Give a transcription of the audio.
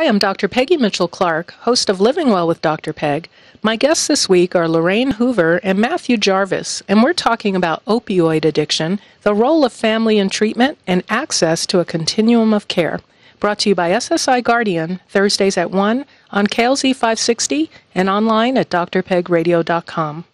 Hi, I'm Dr. Peggy Mitchell Clarke, host of Living Well with Dr. Peg. My guests this week are Lorraine Hoover and Matthew Jarvis, and we're talking about opioid addiction, the role of family in treatment, and access to a continuum of care. Brought to you by SSI Guardian, Thursdays at 1 on KLZ 560 and online at drpegradio.com.